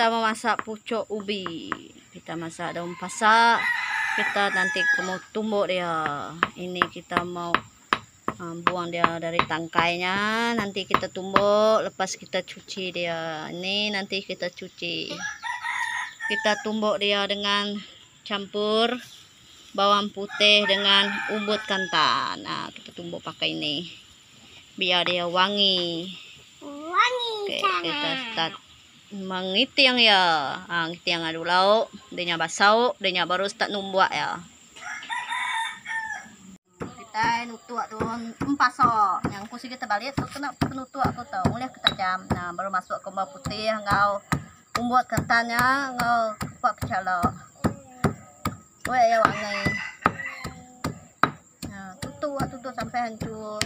kita memasak pucuk ubi. Kita masak daun pasak. Kita nanti mau tumbuk dia. Ini kita mau uh, buang dia dari tangkainya. Nanti kita tumbuk. Lepas kita cuci dia. Ini nanti kita cuci. Kita tumbuk dia dengan campur bawang putih dengan umbut kantan. Nah, kita tumbuk pakai ini. Biar dia wangi. Wangi Oke, sangat. kita start mengitiang ya. Ah, ngitiang dulu. Dia basau, dia baru start numbuak ya. Kita nutuak tu empat sok. Yang kursi kita balik tu kena penutuak aku tahu. Mulai kita jam. Nah, baru masuk ke bawang putih ngau umbut kentannya ngau kupak kecala. Weh ya wangi. Nah, tutup tutup sampai hancur.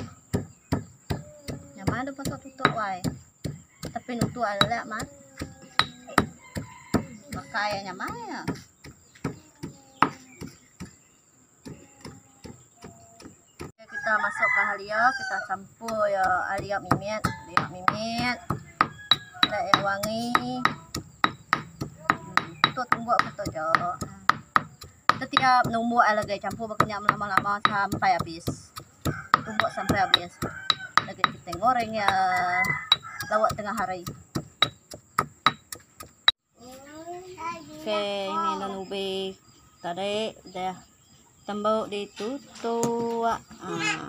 Yang mana pasal tutup wai. Tapi nutup ada lah mas. Makanya mana? Kita masuk ke halia, kita campur ya halia mimit, halia mimit. Ada yang wangi. Hmm, tunggu aku tu je. Kita tidak numbuk lagi campur berkenyam lama-lama sampai habis. Tumbuk sampai habis. Lagi kita goreng ya lawak tengah hari. Oke, ini non ubi tadi dah tembok ditutup. Ah.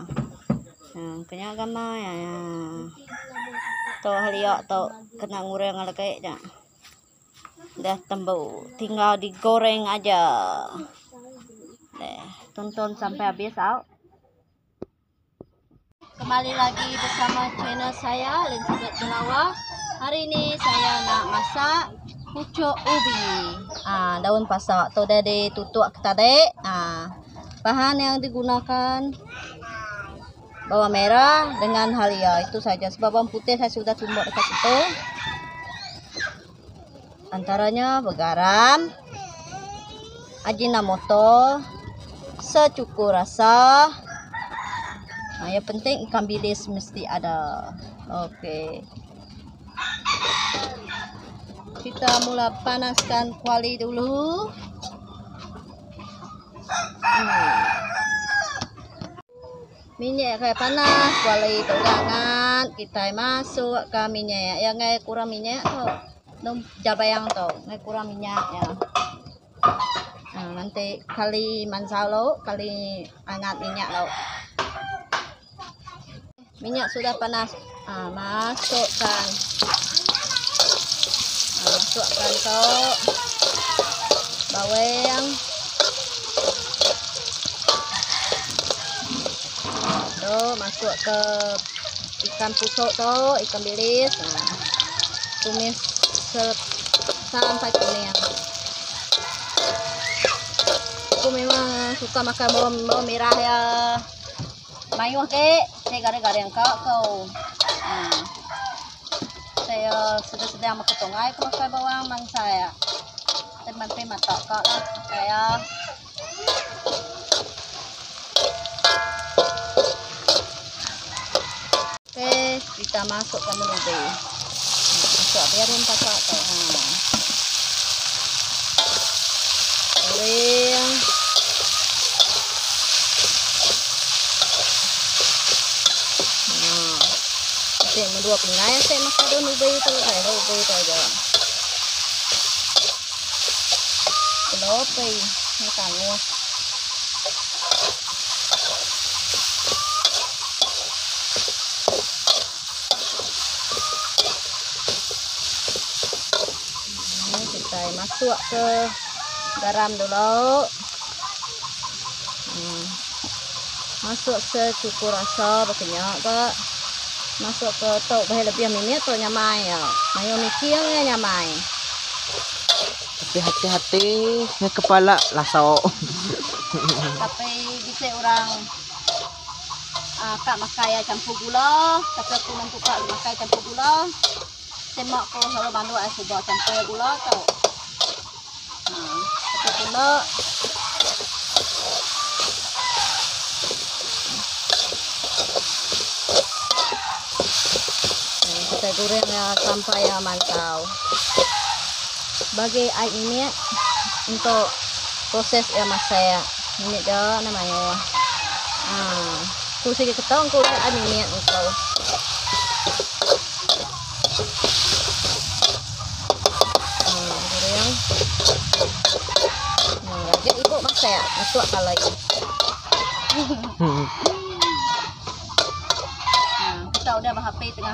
Hmm, kena gambar ya. ya. Tu halia tu kena ngurang lagi dah. Dah tembok, tinggal digoreng aja. Deh, tonton sampai habis out. Kembali lagi bersama channel saya Linsibet Belawa. Hari ini saya nak masak pucuk ubi. Ah, daun pasak tu dah ditutup ke tadi. Ah, bahan yang digunakan bawang merah dengan halia itu saja. Sebab bawang putih saya sudah tumbuk dekat situ. Antaranya bergaram, ajinomoto, secukur rasa, Nah, yang penting ikan bilis mesti ada. Okey. Kita mula panaskan kuali dulu. Hmm. Minyak kayak panas, kuali tu jangan kita masuk ke minyak. Yang ngai kurang minyak tu, nom jabayang tu, ngai kurang minyak ya. Nah, nanti kali mansau lo, kali hangat minyak lo. Minyak sudah panas. Ah, masukkan. Tu bawang. Tu masuk ke ikan pusuk tu, ikan bilis. Nah, tumis sampai kuning. Aku memang suka makan bawang, bawang merah ya. Mayu ke, saya garing-garing kau kau. Hmm. Saya sedang-sedang makotong ay kung makan bawang man saya. Teman pe mata ka lah. Kaya Oke, kita masukkan dulu deh. Masuk biarin pasak tu. Ha. Goreng. Nah, kasi madua pinaya sa makadon ubay ito ay ubay ito aja. Kelopay, natango. Ini kita masuk ke garam dulu. Hmm. Masuk secukur rasa berkenyak ke masuk ke tok bahaya lebih minit tok nyamai ya. Mayo mikiang ya nyamai. Tapi hati-hati ya kepala laso. Tapi bisa orang ah, kak makai campur gula, tapi aku mampu kak makai campur gula. Semak ko selalu bandu ay sudah campur gula tau. Nah, tapi gula Nah, kita goreng ya sampai ya mantau. bagi air ini untuk proses ya. Masak ini dia namanya. Ah tu sige ketong ko ay ini ito ah gitu yang nah raja ibu masak masuk kalay Nah, kita udah bahapay tengah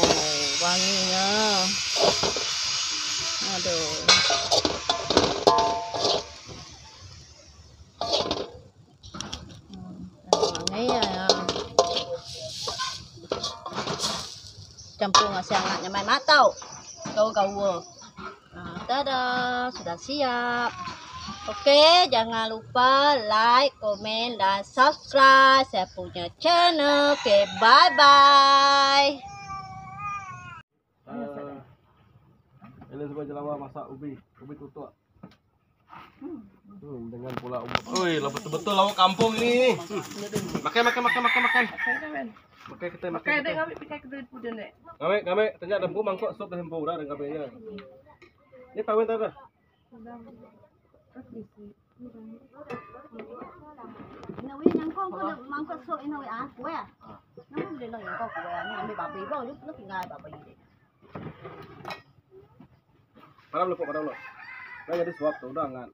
wanginya. Aduh. Hmm, wangi ya campur ngasih anaknya main matau kau kau nah tada sudah siap. Oke, jangan lupa like, komen, dan subscribe. Saya punya channel. Oke, bye-bye. Uh, ini sebagai lawa masak ubi, ubi tutuk. Hmm, dengan pula ubi. Oi, lah betul-betul lawa kampung ini. Makan, makan, makan, makan, makan. Makan kita, makan kita. Kami, kami, tanya dempu mangkok sup dempu dah dengan kami Ini pawin tak ada? Inawi yang kau kau mangkok so inawi ah kue ah. Nama dia nak yang kau kue ah. Ni ambil babi kau, ni nak tinggal babi ni. Padam lu, padam lu. Nah, jadi suap tuh udah ngan.